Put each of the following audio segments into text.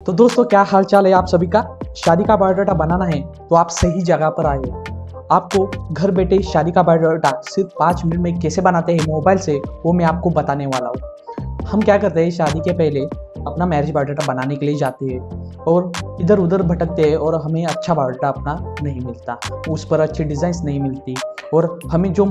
तो दोस्तों, क्या हाल चाल है आप सभी का? शादी का बायोडाटा बनाना है तो आप सही जगह पर आए आपको घर बैठे शादी का बायोडाटा सिर्फ़ पाँच मिनट में कैसे बनाते हैं मोबाइल से, वो मैं आपको बताने वाला हूँ। हम क्या करते हैं, शादी के पहले अपना मैरिज बायोडाटा बनाने के लिए जाते हैं और इधर उधर भटकते हैं और हमें अच्छा बायोडाटा अपना नहीं मिलता। उस पर अच्छी डिज़ाइंस नहीं मिलती। और हमें जो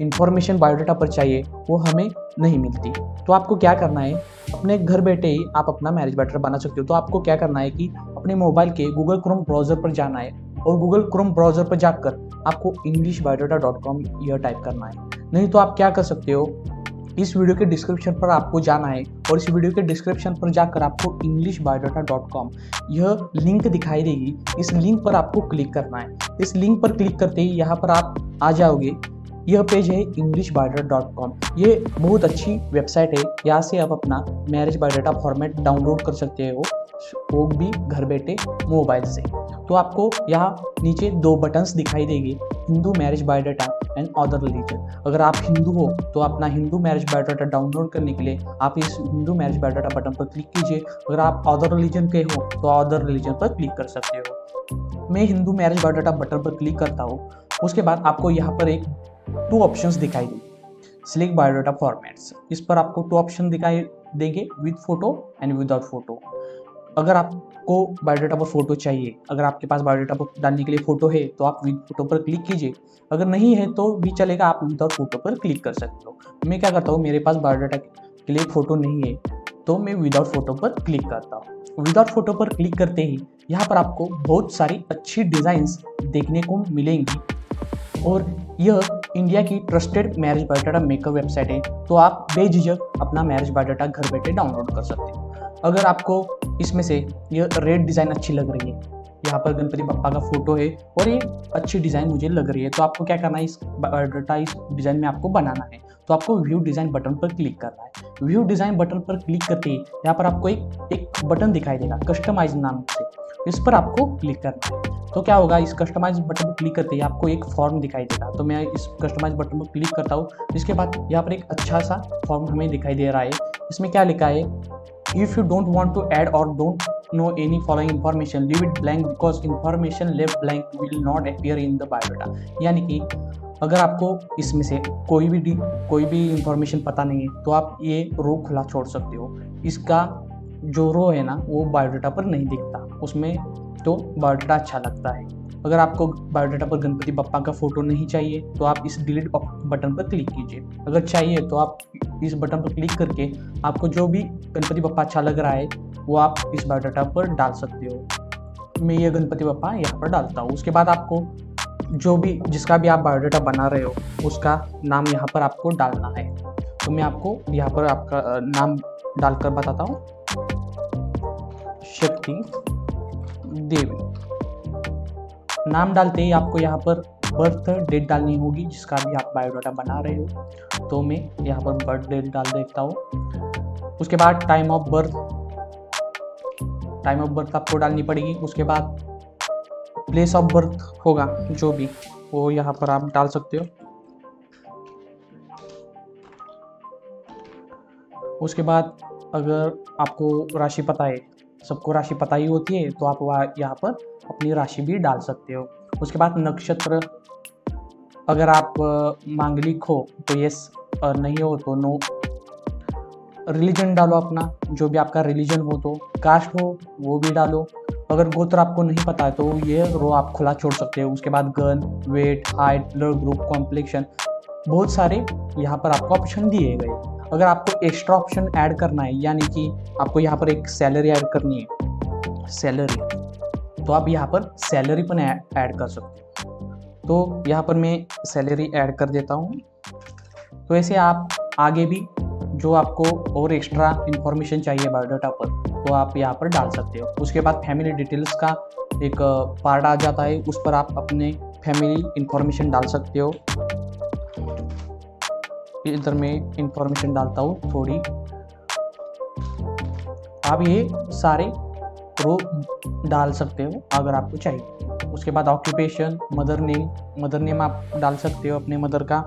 इन्फॉर्मेशन बायोडाटा पर चाहिए, वो हमें नहीं मिलती। तो आपको क्या करना है? अपने घर बैठे ही आप अपना मैरिज बैटर बना सकते हो। तो आपको क्या करना है कि अपने मोबाइल के गूगल क्रोम ब्राउज़र पर जाना है और गूगल क्रोम ब्राउज़र पर जाकर आपको इंग्लिश बायोडाटा डॉट कॉम यह टाइप करना है। नहीं तो आप क्या कर सकते हो? इस वीडियो के डिस्क्रिप्शन पर आपको जाना है और इस वीडियो के डिस्क्रिप्शन पर जाकर आपको इंग्लिश डॉट कॉम यह लिंक दिखाई देगी। इस लिंक पर आपको क्लिक करना है। इस लिंक पर क्लिक करते ही यहाँ पर आप आ जाओगे। यह पेज है इंग्लिश डॉट कॉम ये बहुत अच्छी वेबसाइट है। यहाँ से आप अपना मैरिज बायोडाटा फॉर्मेट डाउनलोड कर सकते हो। वो भी घर बैठे मोबाइल से। तो आपको यहाँ नीचे दो बटन्स दिखाई देगी। Hindu marriage biodata and other religion अगर आप हिंदू हो तो अपना हिंदू मैरिज बायोडाटा डाउनलोड करने के लिए, आप इस हिंदू मैरिज बायोडाटा बटन पर क्लिक कीजिए। अगर आप अदर रिलीजन के हो तो अदर रिलीजन पर क्लिक कर सकते हो। मैं हिंदू मैरिज बायोडाटा बटन पर क्लिक करता हूँ, उसके बाद आपको यहाँ पर एक टू ऑप्शंस दिखाई देंगे। सिलेक्ट बायोडाटा फॉर्मेट्स इस पर आपको टू ऑप्शन दिखाई देंगे with photo and without photo अगर आपको बायोडाटा पर फ़ोटो चाहिए, अगर आपके पास बायोडाटा पर डालने के लिए फ़ोटो है तो आप विद फ़ोटो पर क्लिक कीजिए। अगर नहीं है तो भी चलेगा, आप विदाउट फ़ोटो पर क्लिक कर सकते हो। मैं क्या करता हूँ, मेरे पास बायोडाटा के लिए फ़ोटो नहीं है तो मैं विदाउट फ़ोटो पर क्लिक करता हूँ। विदाउट फ़ोटो पर क्लिक करते ही, यहाँ पर आपको बहुत सारी अच्छी डिज़ाइंस देखने को मिलेंगी। और यह इंडिया की trusted marriage biodata maker website है तो आप बेझिझक अपना मैरिज बायोडाटा घर बैठे डाउनलोड कर सकते हो। अगर आपको इसमें से यह रेड डिज़ाइन अच्छी लग रही है। यहाँ पर गणपति बप्पा का फ़ोटो है और ये अच्छी डिज़ाइन मुझे लग रही है। तो आपको क्या करना है? इस बायोडाटा इस डिज़ाइन में आपको बनाना है। तो आपको व्यू डिज़ाइन बटन पर क्लिक करना है। व्यू डिज़ाइन बटन पर क्लिक करते ही यहाँ पर आपको एक एक बटन दिखाई देगा कस्टमाइज नाम से। इस पर आपको क्लिक करना है। तो क्या होगा? इस कस्टमाइज बटन पर क्लिक करते ही आपको एक फॉर्म दिखाई देगा। तो मैं इस कस्टमाइज बटन पर क्लिक करता हूँ। इसके बाद यहाँ पर एक अच्छा सा फॉर्म हमें दिखाई दे रहा है। इसमें क्या लिखा है? If you don't want to add or don't know any following information leave it blank because information left blank will not appear in the biodata यानी कि अगर आपको इसमें से कोई भी कोई भी इंफॉर्मेशन पता नहीं है तो आप ये रो खुला छोड़ सकते हो इसका जो रो है ना वो बायोडाटा पर नहीं दिखता उसमें तो बायोडाटा अच्छा लगता है। अगर आपको बायोडाटा पर गणपति बप्पा का फ़ोटो नहीं चाहिए तो आप इस डिलीट बटन पर क्लिक कीजिए। अगर चाहिए तो आप इस बटन पर क्लिक करके आपको जो भी गणपति बप्पा अच्छा लग रहा है, वो आप इस बायोडाटा पर डाल सकते हो। मैं ये गणपति बप्पा यहाँ पर डालता हूँ। उसके बाद आपको जो भी, जिसका भी आप बायोडाटा बना रहे हो, उसका नाम यहाँ पर आपको डालना है। तो मैं आपको यहाँ पर आपका नाम डालकर बताता हूँ। शक्ति देवी नाम डालते ही आपको यहाँ पर बर्थ डेट डालनी होगी, जिसका भी आप बायोडाटा बना रहे हो। तो मैं यहाँ पर बर्थ डेट डाल देता हूँ। उसके बाद time of birth time of birth आपको डालनी पड़ेगी। उसके बाद प्लेस ऑफ़ बर्थ होगा, जो भी, वो यहाँ पर आप डाल सकते हो। उसके बाद अगर आपको राशि पता है सबको राशि पता ही होती है तो आप वहाँ, यहाँ पर अपनी राशि भी डाल सकते हो। उसके बाद नक्षत्र, अगर आप मांगलिक हो तो यस और नहीं हो तो नो रिलीजन डालो अपना, जो भी आपका रिलीजन हो तो। कास्ट हो, वो भी डालो। अगर गोत्र आपको नहीं पता है तो ये रो आप खुला छोड़ सकते हो। उसके बाद gun weight, height blood group complexion बहुत सारे यहाँ पर आपको ऑप्शन दिए गए। अगर आपको एक्स्ट्रा ऑप्शन ऐड करना है, यानी कि आपको यहाँ पर एक सैलरी ऐड करनी है सैलरी तो आप यहाँ पर सैलरी पर ऐड कर सकते हो। तो यहाँ पर मैं सैलरी ऐड कर देता हूँ। तो ऐसे आप आगे भी जो आपको और एक्स्ट्रा इन्फॉर्मेशन चाहिए बायोडाटा पर तो आप यहाँ पर डाल सकते हो। उसके बाद फैमिली डिटेल्स का एक पार्ट आ जाता है, उस पर आप अपने फैमिली इन्फॉर्मेशन डाल सकते हो। इधर मैं इंफॉर्मेशन डालता हूँ थोड़ी। आप ये सारे रो डाल सकते हो अगर आपको चाहिए। उसके बाद occupation mother name mother name आप डाल सकते हो अपने मदर का।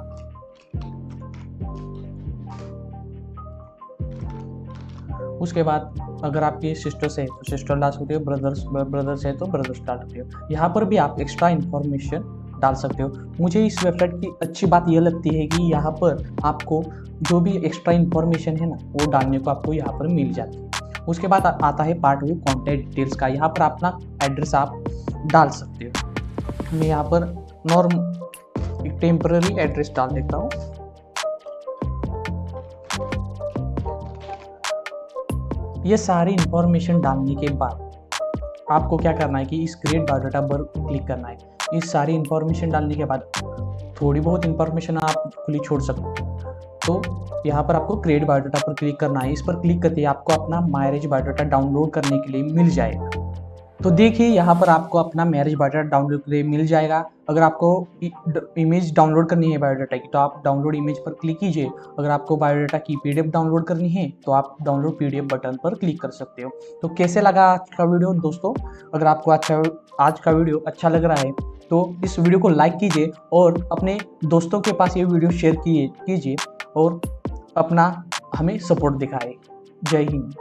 उसके बाद अगर आपके सिस्टर्स है तो सिस्टर डाल सकते हो ब्रदर्स ब्रदर्स है तो ब्रदर्स डाल सकते हो। यहाँ पर भी आप एक्स्ट्रा इन्फॉर्मेशन डाल सकते हो। मुझे इस वेबसाइट की अच्छी बात यह लगती है कि यहाँ पर आपको जो भी एक्स्ट्रा इन्फॉर्मेशन है ना, वो डालने को आपको यहाँ पर मिल जाती है। उसके बाद आता है पार्ट वो कॉन्टैक्ट डिटेल्स का। यहाँ पर अपना एड्रेस आप डाल सकते हो। मैं यहाँ पर नॉर्म एक टेम्पररी एड्रेस डाल देता हूँ। ये सारी इंफॉर्मेशन डालने के बाद आपको क्या करना है कि इस क्रिएट बायोडाटा पर क्लिक करना है। इस सारी इंफॉर्मेशन डालने के बाद थोड़ी बहुत इंफॉर्मेशन आप खुली छोड़ सकते हो तो यहाँ पर आपको क्रिएट बायोडाटा पर क्लिक करना है। इस पर क्लिक करके आपको अपना मैरिज बायोडाटा डाउनलोड करने के लिए मिल जाएगा। तो देखिए, यहाँ पर आपको अपना मैरिज बायोडाटा डाउनलोड के लिए मिल जाएगा। अगर आपको इमेज डाउनलोड करनी है बायोडाटा की तो आप डाउनलोड इमेज पर क्लिक कीजिए। अगर आपको बायोडाटा की पीडीएफ डाउनलोड करनी है तो आप डाउनलोड पीडीएफ बटन पर क्लिक कर सकते हो। तो कैसे लगा आज का वीडियो दोस्तों, अगर आपको अच्छा आज का वीडियो अच्छा लग रहा है तो इस वीडियो को लाइक कीजिए और अपने दोस्तों के पास ये वीडियो शेयर कीजिए और अपना हमें सपोर्ट दिखाए। जय हिंद।